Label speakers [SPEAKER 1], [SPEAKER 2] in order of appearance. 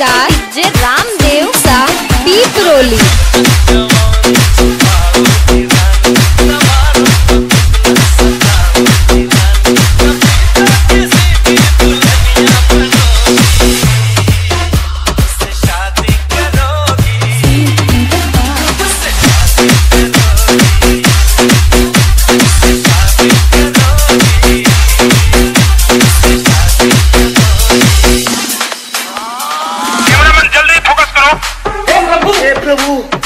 [SPEAKER 1] Star जे रामदेव सा दीप रोली। the room.